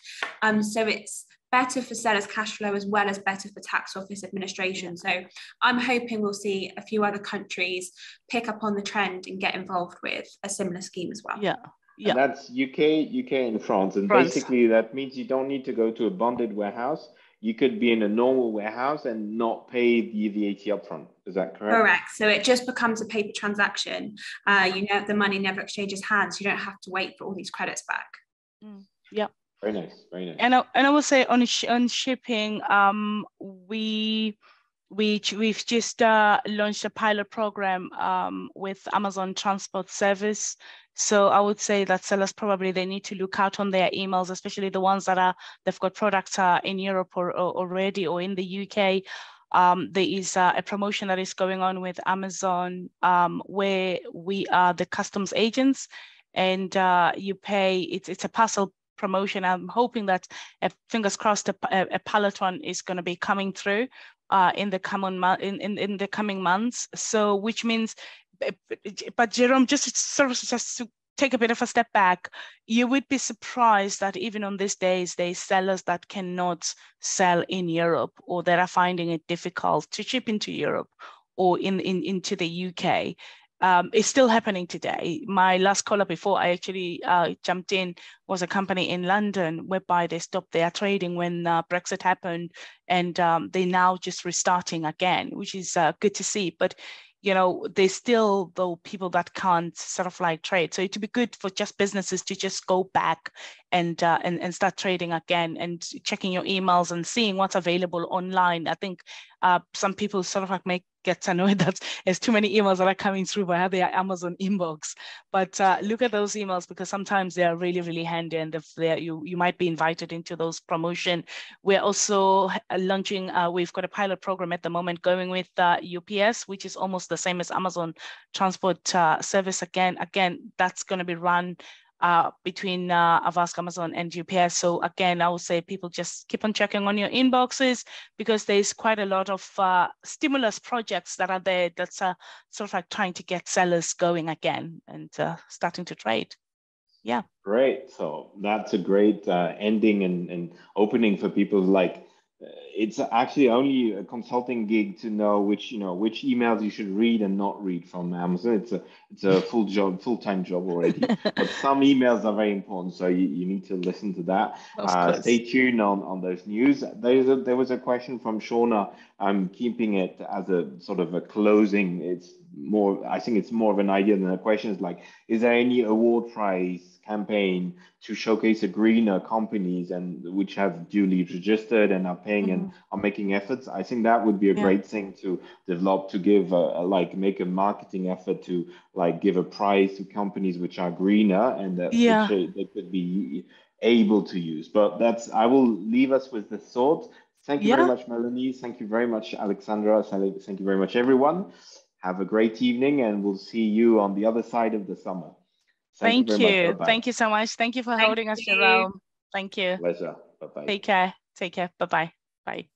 [SPEAKER 3] Um, so it's better for sellers cash flow as well as better for tax office administration. So I'm hoping we'll see a few other countries pick up on the trend and get involved with a similar scheme as well.
[SPEAKER 2] Yeah. Yeah.
[SPEAKER 1] And that's UK, UK and France. And France. basically that means you don't need to go to a bonded warehouse. You could be in a normal warehouse and not pay the VAT upfront. Is that correct?
[SPEAKER 3] Correct. So it just becomes a paper transaction. Uh, you know, the money never exchanges hands. You don't have to wait for all these credits back.
[SPEAKER 2] Mm. Yeah.
[SPEAKER 1] Very nice, very nice.
[SPEAKER 2] And I, and I will say on sh- on shipping, um, we we we've just uh, launched a pilot program um, with Amazon Transport Service. So I would say that sellers probably they need to look out on their emails, especially the ones that are they've got products uh, in Europe or, or already or in the UK. Um, there is uh, a promotion that is going on with Amazon um, where we are the customs agents and uh, you pay it's it's a parcel promotion. I'm hoping that, uh, fingers crossed, a, a, peloton is going to be coming through uh, in the coming in, in in the coming months. So, which means, but Jerome, just sort of just to take a bit of a step back, you would be surprised that even on these days, there's sellers that cannot sell in Europe or that are finding it difficult to ship into Europe or in, in into the UK um, it's still happening today. My last caller before I actually uh, jumped in was a company in London whereby they stopped their trading when uh, Brexit happened, and um, they're now just restarting again, which is uh, good to see. But you know, there's still though people that can't sort of like trade. So it'd be good for just businesses to just go back and uh, and and start trading again and checking your emails and seeing what's available online. I think uh, some people sort of like make gets annoyed that there's too many emails that are coming through via their Amazon inbox. But uh, look at those emails because sometimes they are really, really handy and if you, you might be invited into those promotion. We're also uh, launching, uh, we've got a pilot program at the moment going with uh, UPS, which is almost the same as Amazon Transport uh, Service. Again, again, that's going to be run uh, between uh, Avask, Amazon, and UPS. So again, I would say people just keep on checking on your inboxes because there's quite a lot of uh, stimulus projects that are there that's uh, sort of like trying to get sellers going again and uh, starting to trade. Yeah.
[SPEAKER 1] Great. So that's a great uh, ending and, and opening for people like it's actually only a consulting gig to know which you know which emails you should read and not read from Amazon. It's a it's a full job, full time job already. but some emails are very important, so you, you need to listen to that. Uh, stay tuned on on those news. There's a, there was a question from Shauna. I'm keeping it as a sort of a closing. It's more. I think it's more of an idea than a question. Is like, is there any award prize campaign to showcase a greener companies and which have duly registered and are paying mm-hmm. and are making efforts. I think that would be a yeah. great thing to develop to give a, a, like make a marketing effort to like give a prize to companies which are greener and that
[SPEAKER 2] yeah.
[SPEAKER 1] they could be able to use. But that's I will leave us with the thought. Thank you yeah. very much, Melanie. Thank you very much, Alexandra. Thank you very much, everyone. Have a great evening, and we'll see you on the other side of the summer.
[SPEAKER 2] Thank, Thank you. you. Thank you so much. Thank you for Thank holding you. us, Jerome. Thank you.
[SPEAKER 1] Pleasure. Bye bye.
[SPEAKER 2] Take care. Take care. Bye bye. Bye.